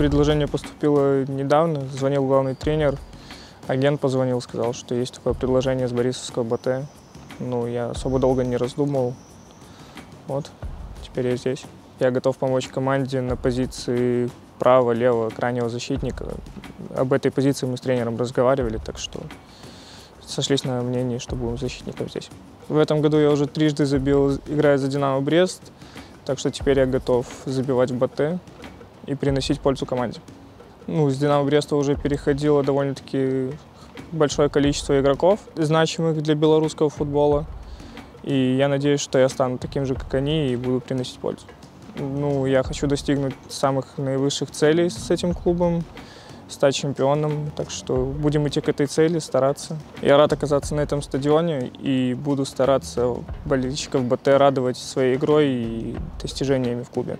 Предложение поступило недавно, звонил главный тренер, агент позвонил, сказал, что есть такое предложение с Борисовского БТ. Ну, я особо долго не раздумывал. Вот, теперь я здесь. Я готов помочь команде на позиции право, лево, крайнего защитника. Об этой позиции мы с тренером разговаривали, так что сошлись на мнении, что будем защитником здесь. В этом году я уже трижды забил, играя за «Динамо Брест», так что теперь я готов забивать в БТ и приносить пользу команде. Ну, с «Динамо Бреста» уже переходило довольно-таки большое количество игроков, значимых для белорусского футбола. И я надеюсь, что я стану таким же, как они, и буду приносить пользу. Ну, я хочу достигнуть самых наивысших целей с этим клубом, стать чемпионом. Так что будем идти к этой цели, стараться. Я рад оказаться на этом стадионе и буду стараться болельщиков БТ радовать своей игрой и достижениями в клубе.